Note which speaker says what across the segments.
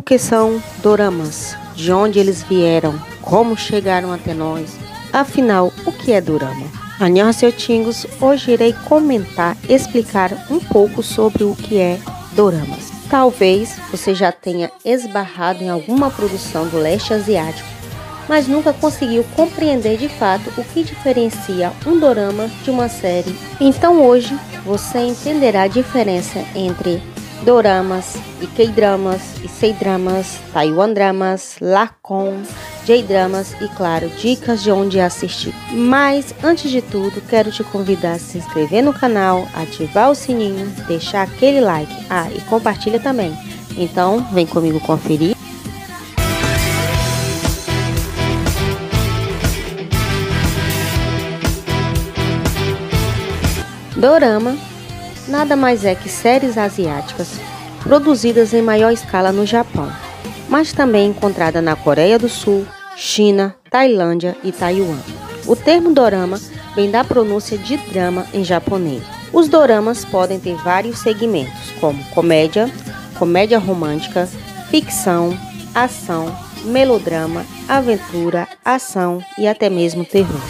Speaker 1: O que são doramas? De onde eles vieram? Como chegaram até nós? Afinal, o que é dorama? Annyeonghaseyo Tingos, hoje irei comentar, explicar um pouco sobre o que é doramas. Talvez você já tenha esbarrado em alguma produção do leste asiático, mas nunca conseguiu compreender de fato o que diferencia um dorama de uma série. Então hoje você entenderá a diferença entre doramas e K-dramas e C-dramas, Taiwan dramas, Lacon, J-dramas e claro, dicas de onde assistir. Mas antes de tudo, quero te convidar a se inscrever no canal, ativar o sininho, deixar aquele like. Ah, e compartilha também. Então, vem comigo conferir. Dorama nada mais é que séries asiáticas produzidas em maior escala no Japão, mas também encontrada na Coreia do Sul, China, Tailândia e Taiwan. O termo dorama vem da pronúncia de drama em japonês. Os doramas podem ter vários segmentos, como comédia, comédia romântica, ficção, ação, melodrama, aventura, ação e até mesmo terror.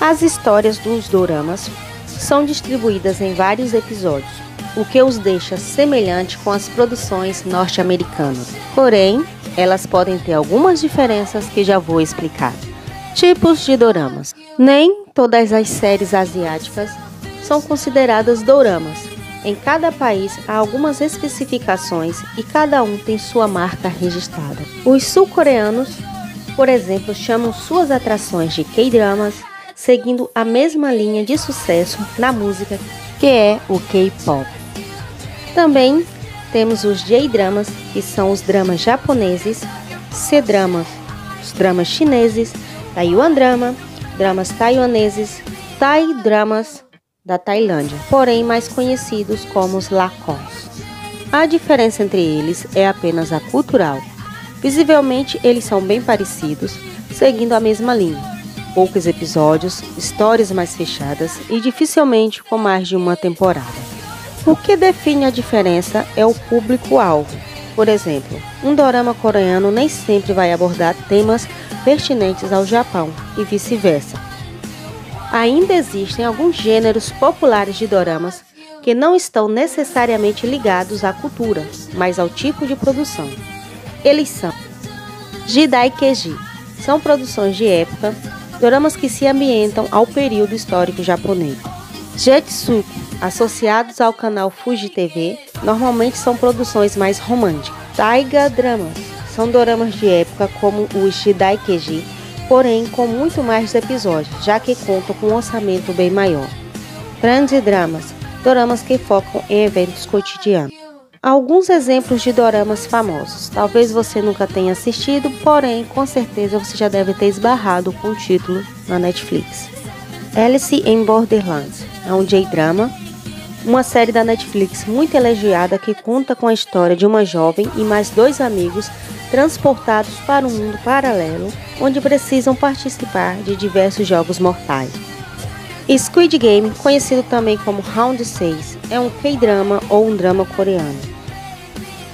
Speaker 1: As histórias dos doramas são distribuídas em vários episódios, o que os deixa semelhante com as produções norte-americanas. Porém, elas podem ter algumas diferenças que já vou explicar. Tipos de doramas. Nem todas as séries asiáticas são consideradas doramas. Em cada país há algumas especificações e cada um tem sua marca registrada. Os sul-coreanos, por exemplo, chamam suas atrações de K-dramas, seguindo a mesma linha de sucesso na música que é o K-pop. Também temos os J-dramas, que são os dramas japoneses, C-dramas, os dramas chineses, Taiwan drama, dramas taiwaneses, Thai dramas da Tailândia, porém mais conhecidos como os lacons. A diferença entre eles é apenas a cultural. Visivelmente, eles são bem parecidos, seguindo a mesma linha poucos episódios, histórias mais fechadas e dificilmente com mais de uma temporada. O que define a diferença é o público-alvo. Por exemplo, um dorama coreano nem sempre vai abordar temas pertinentes ao Japão e vice-versa. Ainda existem alguns gêneros populares de doramas que não estão necessariamente ligados à cultura, mas ao tipo de produção. Eles são Jidai Keiji, são produções de época doramas que se ambientam ao período histórico japonês. Jetsuko, associados ao canal Fuji TV, normalmente são produções mais românticas. Taiga Dramas são doramas de época como os Shidai Keiji, porém com muito mais episódios, já que contam com um orçamento bem maior. Transit Dramas, doramas que focam em eventos cotidianos. Alguns exemplos de doramas famosos. Talvez você nunca tenha assistido, porém, com certeza você já deve ter esbarrado com o título na Netflix. Alice in Borderland é um J-drama, uma série da Netflix muito elogiada que conta com a história de uma jovem e mais dois amigos transportados para um mundo paralelo onde precisam participar de diversos jogos mortais. Squid Game, conhecido também como Round 6, é um K-drama ou um drama coreano.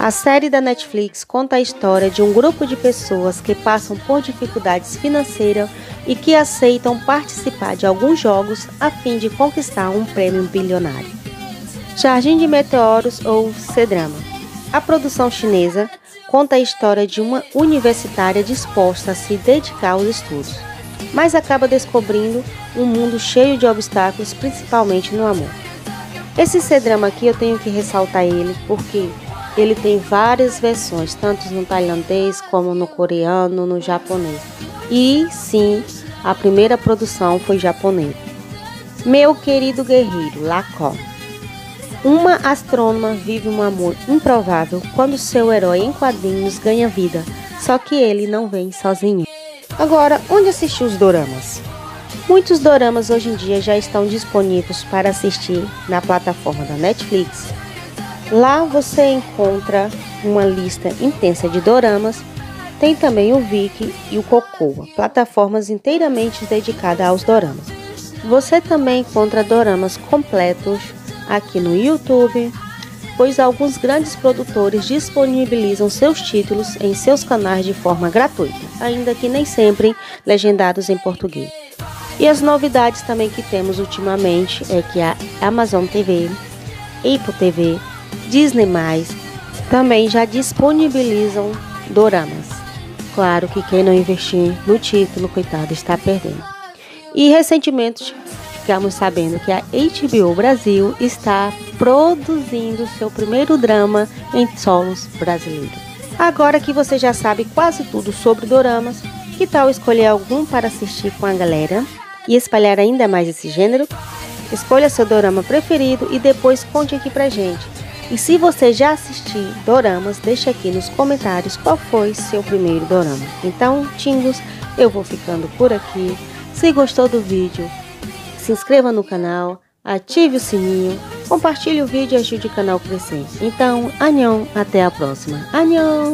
Speaker 1: A série da Netflix conta a história de um grupo de pessoas que passam por dificuldades financeiras e que aceitam participar de alguns jogos a fim de conquistar um prêmio bilionário. Jardim de Meteoros ou C-Drama. A produção chinesa conta a história de uma universitária disposta a se dedicar aos estudos, mas acaba descobrindo um mundo cheio de obstáculos, principalmente no amor. Esse C-Drama aqui eu tenho que ressaltar ele porque ele tem várias versões, tanto no tailandês como no coreano, no japonês. E sim, a primeira produção foi japonesa. Meu querido guerreiro, Lacó. Uma astrônoma vive um amor improvável quando seu herói em quadrinhos ganha vida, só que ele não vem sozinho. Agora, onde assistir os doramas? Muitos doramas hoje em dia já estão disponíveis para assistir na plataforma da Netflix, Lá você encontra uma lista intensa de doramas. Tem também o Viki e o Cocoa, plataformas inteiramente dedicadas aos doramas. Você também encontra doramas completos aqui no YouTube, pois alguns grandes produtores disponibilizam seus títulos em seus canais de forma gratuita, ainda que nem sempre legendados em português. E as novidades também que temos ultimamente é que a Amazon TV, Apple TV, Disney+, também já disponibilizam doramas. Claro que quem não investir no título, coitado, está perdendo. E recentemente ficamos sabendo que a HBO Brasil está produzindo seu primeiro drama em solos brasileiros. Agora que você já sabe quase tudo sobre doramas, que tal escolher algum para assistir com a galera e espalhar ainda mais esse gênero? Escolha seu dorama preferido e depois conte aqui pra gente. E se você já assistiu doramas, deixe aqui nos comentários qual foi seu primeiro dorama. Então, tingos, eu vou ficando por aqui. Se gostou do vídeo, se inscreva no canal, ative o sininho, compartilhe o vídeo e ajude o canal a crescer. Então, anhão, até a próxima. Anhão!